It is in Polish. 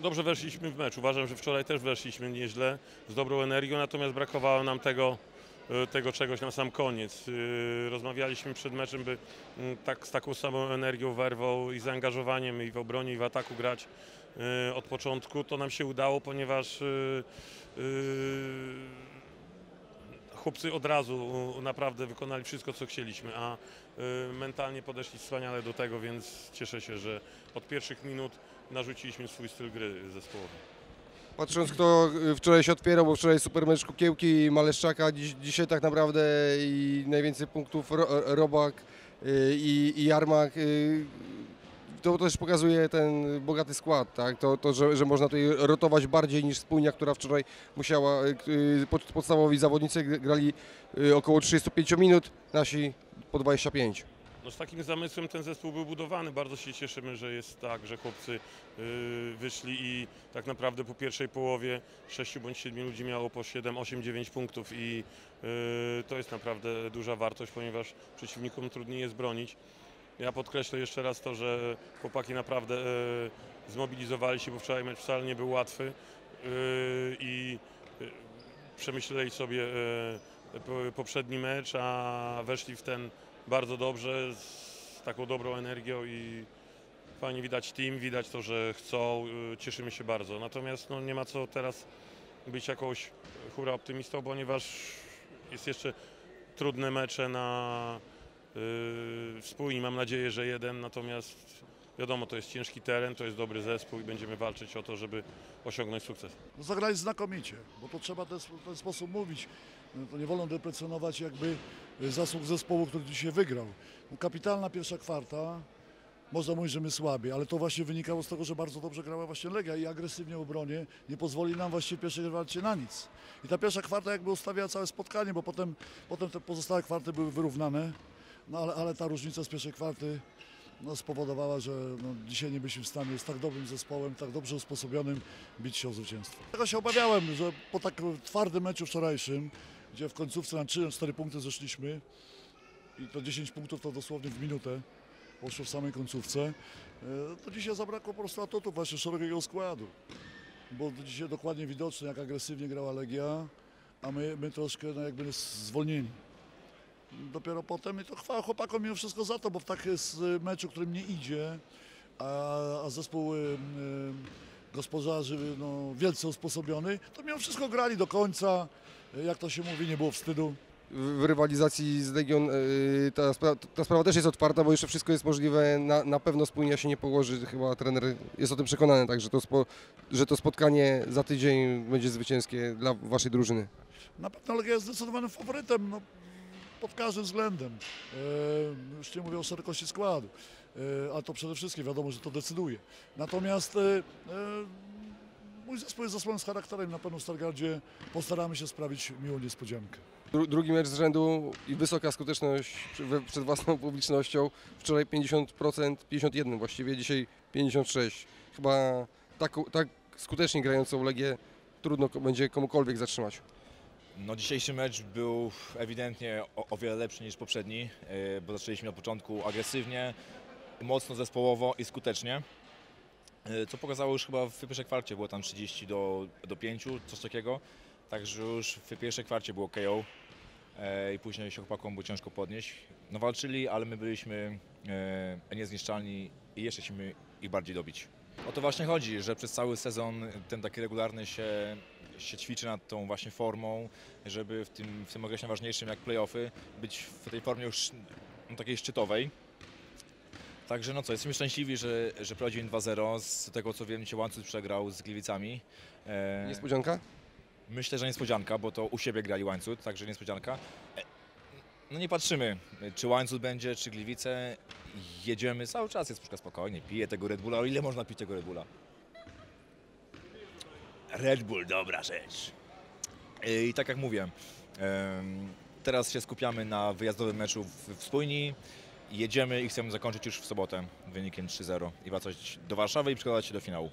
Dobrze weszliśmy w mecz. Uważam, że wczoraj też weszliśmy nieźle, z dobrą energią, natomiast brakowało nam tego, e, tego czegoś na sam koniec. E, Rozmawialiśmy przed meczem, by mm, tak, z taką samą energią, werwą i zaangażowaniem i w obronie, i w ataku grać e, od początku. To nam się udało, ponieważ chłopcy od razu naprawdę wykonali wszystko, co chcieliśmy, a mentalnie podeszli wspaniale do tego, więc cieszę się, że od pierwszych minut narzuciliśmy swój styl gry zespołowy. Patrząc kto y, wczoraj się otwierał, bo wczoraj super mecz Kukiełki i Maleszczaka, dziś, dzisiaj tak naprawdę i najwięcej punktów Ro, Robak y, i, i Jarmak. y, To też pokazuje ten bogaty skład, tak? to, to że, że można tutaj rotować bardziej niż spójnia, która wczoraj musiała, pod, podstawowi zawodnicy grali około 35 minut, nasi po 25. No z takim zamysłem ten zespół był budowany. Bardzo się cieszymy, że jest tak, że chłopcy y, wyszli i tak naprawdę po pierwszej połowie 6 bądź 7 ludzi miało po 7, 8, 9 punktów i y, to jest naprawdę duża wartość, ponieważ przeciwnikom trudniej jest bronić. Ja podkreślę jeszcze raz to, że chłopaki naprawdę y, zmobilizowali się, bo wczoraj mecz wcale nie był łatwy i przemyśleli sobie po- poprzedni mecz, a weszli w ten bardzo dobrze, z taką dobrą energią i fajnie widać team, widać to, że chcą, y, cieszymy się bardzo. Natomiast no, nie ma co teraz być jakąś hura optymistą, ponieważ jest jeszcze trudne mecze na yy, wspólni, mam nadzieję, że jeden, natomiast wiadomo, to jest ciężki teren, to jest dobry zespół i będziemy walczyć o to, żeby osiągnąć sukces. No, zagrali znakomicie, bo to trzeba ten, w ten sposób mówić. No, to nie wolno deprecjonować jakby zasług zespołu, który dzisiaj wygrał. No, kapitalna pierwsza kwarta, można mówić, że my słabi, ale to właśnie wynikało z tego, że bardzo dobrze grała właśnie Legia i agresywnie obronie nie pozwoli nam właściwie pierwszej kwarcie na nic. I ta pierwsza kwarta jakby ustawiała całe spotkanie, bo potem, potem te pozostałe kwarty były wyrównane, no ale, ale ta różnica z pierwszej kwarty no, spowodowała, że no, dzisiaj nie byliśmy w stanie z tak dobrym zespołem, tak dobrze usposobionym bić się o zwycięstwo. Tego się obawiałem, że po tak twardym meczu wczorajszym, gdzie w końcówce na 3-4 punkty zeszliśmy i to 10 punktów to dosłownie w minutę poszło w samej końcówce, e, to dzisiaj zabrakło po prostu atutu właśnie szerokiego składu. Bo dzisiaj dokładnie widoczne, jak agresywnie grała Legia, a my, my troszkę no, jakby zwolnieni dopiero potem i to chwała chłopakom mimo wszystko za to, bo w takim meczu, którym nie idzie, a, a zespół y, y, gospodarzy no, wielce usposobiony, to mimo wszystko grali do końca, jak to się mówi, nie było wstydu. w rywalizacji z Legion y, ta, spra- ta sprawa też jest otwarta, bo jeszcze wszystko jest możliwe. Na, na pewno spójnia się nie położy. Chyba trener jest o tym przekonany, tak, że to, że to spotkanie za tydzień będzie zwycięskie dla waszej drużyny. Na pewno Legia jest zdecydowanym faworytem no, pod każdym względem. E, już nie mówię o szerokości składu, e, a to przede wszystkim wiadomo, że to decyduje. Natomiast e, e, mój zespół jest zespołem z charakterem. Na pewno w Stargardzie postaramy się sprawić miłą niespodziankę. Dru, drugi mecz z rzędu i wysoka skuteczność przed własną publicznością. Wczoraj 50%, 51 właściwie, dzisiaj 56. Chyba tak, tak skutecznie grającą Legię trudno będzie komukolwiek zatrzymać. No, dzisiejszy mecz był ewidentnie o, o wiele lepszy niż poprzedni, yy, bo zaczęliśmy od początku agresywnie, mocno zespołowo i skutecznie. Yy, Co pokazało już chyba w pierwszej kwarcie, było tam 30 do, do 5, coś takiego. Także już w pierwszej kwarcie było KO yy, i później się chłopakom było ciężko podnieść. No walczyli, ale my byliśmy yy, niezniszczalni i jeszcze chcieliśmy ich bardziej dobić. O to właśnie chodzi, że przez cały sezon ten taki regularny się, się ćwiczy nad tą właśnie formą, żeby w tym, w tym okresie najważniejszym jak playoffy być w tej formie już no, takiej szczytowej. Także no co, jesteśmy szczęśliwi, że, że prowadzimy 2-0. Z tego co wiem, dzisiaj Łańcuch przegrał z Gliwicami. E, Niespodzianka? Myślę, że niespodzianka, bo to u siebie grali Łańcuch, także niespodzianka. E, No nie patrzymy, czy Łańcuch będzie, czy Gliwice. Jedziemy, cały czas jest spokojnie. Piję tego Red Bulla. O ile można pić tego Red Bulla? Red Bull, dobra rzecz. E, I tak jak mówię, em, teraz się skupiamy na wyjazdowym meczu w, w Spójni. Jedziemy i chcemy zakończyć już w sobotę wynikiem 3-0 i wracać do Warszawy i przygotować się do finału.